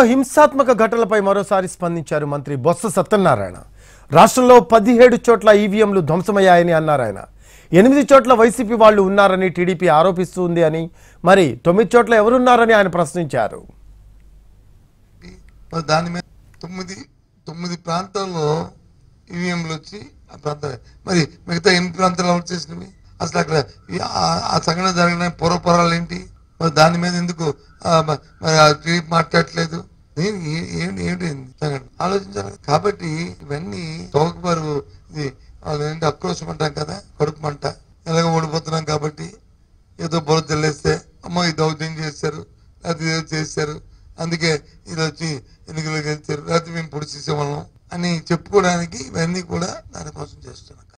హింసాత్మక ఘటనలపై మరోసారి స్పందించారు మంత్రి బొత్స సత్యనారాయణ. రాష్ట్రంలో పదిహేడు చోట్ల ఈవీఎంలు ధ్వంసమయ్యాయని అన్నారు ఆయన. ఎనిమిది చోట్ల వైసీపీ వాళ్ళు ఉన్నారని టీడీపీ ఆరోపిస్తుంది అని మరి తొమ్మిది చోట్ల ఎవరున్నారని ఆయన ప్రశ్నించారు. దాని మీద తొమ్మిది తొమ్మిది ప్రాంతాల్లో ఈవీఎంలు వచ్చి ఆ ప్రాంతాలు. మరి మిగతా ఎన్ని ప్రాంతాలు అమలు చేసినవి? అసలు అక్కడ ఆ- సంఘటన జరిగిన పూర్వపరాలు ఏంటి? దాని మీద ఎందుకు? మరి ఆ మాట్లాడట్లేదు. ఏంటి ఏంటి ఆలోచించాలి. కాబట్టి ఇవన్నీ తోకబరు ఇది వాళ్ళు ఏంటి అంటాం కదా కడుపు మంట ఎలాగ ఓడిపోతున్నాం కాబట్టి ఏదో బుర్ర తెల్లేస్తే అమ్మ ఈ దౌర్జన్యం చేశారు లేకపోతే ఏదో చేశారు అందుకే ఇది వచ్చి ఎన్నికలు గెలిచారు లేకపోతే మేము పొడి చేసేవాళ్ళం అని చెప్పుకోవడానికి ఇవన్నీ కూడా దానికోసం చేస్తున్నాం.